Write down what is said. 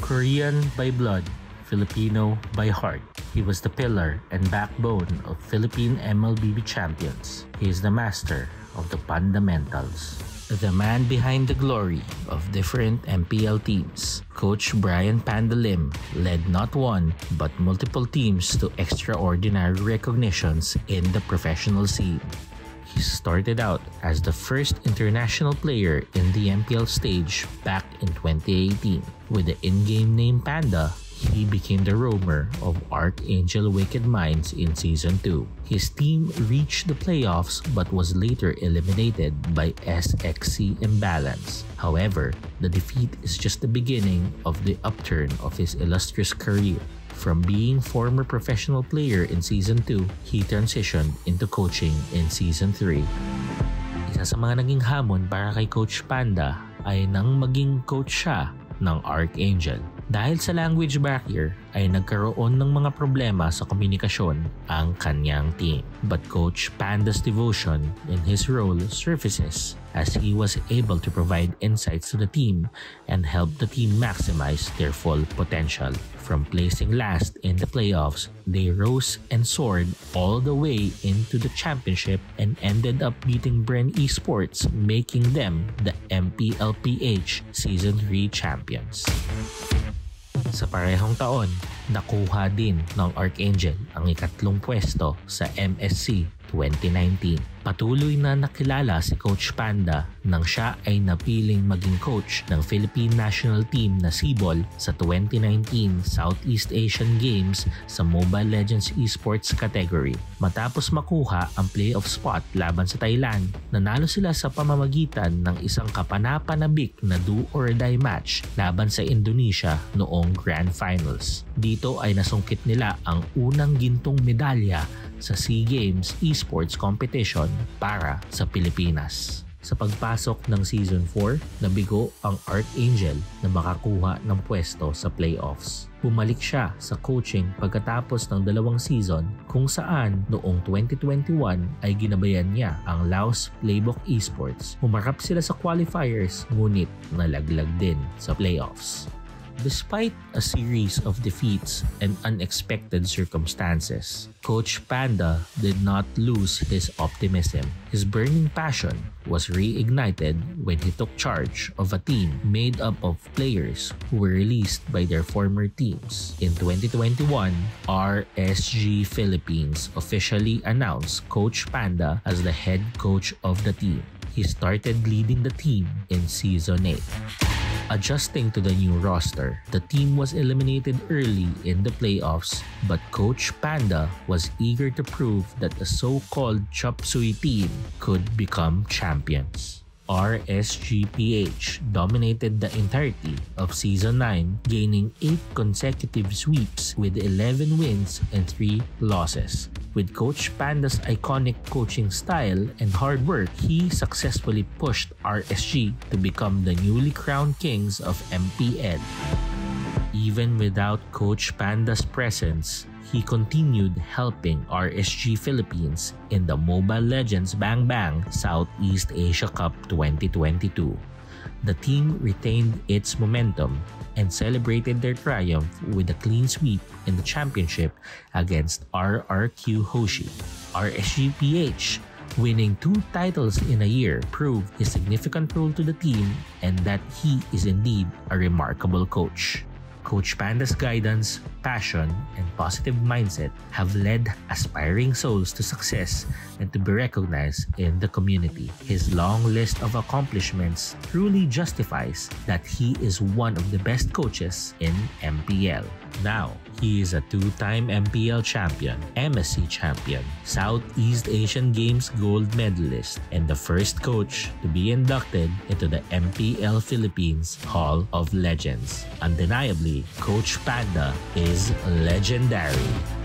Korean by blood, Filipino by heart. He was the pillar and backbone of Philippine MLBB champions. He is the master of the fundamentals. The man behind the glory of different MPL teams, Coach Brian Pandalim led not one but multiple teams to extraordinary recognitions in the professional scene. Started out as the first international player in the MPL stage back in 2018. With the in-game name Panda, he became the roamer of Archangel Wicked Minds in Season 2. His team reached the playoffs but was later eliminated by SXC Imbalance. However, the defeat is just the beginning of the upturn of his illustrious career. From being former professional player in Season 2, he transitioned into coaching in Season 3. Isa sa mga naging hamon para kay Coach Panda ay nang maging coach siya ng Archangel. Dahil sa language barrier ay nagkaroon ng mga problema sa komunikasyon ang kanyang team. But Coach Panda's devotion in his role surfaces as he was able to provide insights to the team and help the team maximize their full potential. From placing last in the playoffs, they rose and soared all the way into the championship and ended up beating Bren Esports, making them the MPLPH Season 3 champions. Sa parehong taon, nakuha din ng Archangel ang ikatlong pwesto sa MSC 2019. Patuloy na nakilala si Coach Panda nang siya ay napiling maging coach ng Philippine National Team na Sibol sa 2019 Southeast Asian Games sa Mobile Legends Esports category. Matapos makuha ang playoff spot laban sa Thailand, nanalo sila sa pamamagitan ng isang kapanapanabik na do or die match laban sa Indonesia noong Grand Finals. Dito ay nasungkit nila ang unang gintong medalya sa SEA Games Esports Competition para sa Pilipinas. Sa pagpasok ng Season 4, nabigo ang Archangel na makakuha ng pwesto sa playoffs. Bumalik siya sa coaching pagkatapos ng dalawang season kung saan noong 2021 ay ginabayan niya ang Laos Playbook Esports. Humarap sila sa qualifiers ngunit nalaglag din sa playoffs. Despite a series of defeats and unexpected circumstances, Coach Panda did not lose his optimism. His burning passion was reignited when he took charge of a team made up of players who were released by their former teams. In 2021, RSG Philippines officially announced Coach Panda as the head coach of the team. He started leading the team in Season 8. Adjusting to the new roster, the team was eliminated early in the playoffs, but Coach Panda was eager to prove that the so-called Chop Suey team could become champions. RSGPH dominated the entirety of Season 9, gaining 8 consecutive sweeps with 11 wins and 3 losses. With Coach Panda's iconic coaching style and hard work, he successfully pushed RSG to become the newly crowned kings of MPL. Even without Coach Panda's presence, he continued helping RSG Philippines in the Mobile Legends Bang Bang Southeast Asia Cup 2022. The team retained its momentum and celebrated their triumph with a clean sweep in the championship against RRQ Hoshi. RSGPH winning two titles in a year proved his significant role to the team and that he is indeed a remarkable coach. Coach Panda's guidance, passion, and positive mindset have led aspiring souls to success and to be recognized in the community. His long list of accomplishments truly justifies that he is one of the best coaches in MPL. Now, he is a two-time MPL champion, MSC champion, Southeast Asian Games gold medalist, and the first coach to be inducted into the MPL Philippines Hall of Legends. Undeniably, Coach Panda is legendary.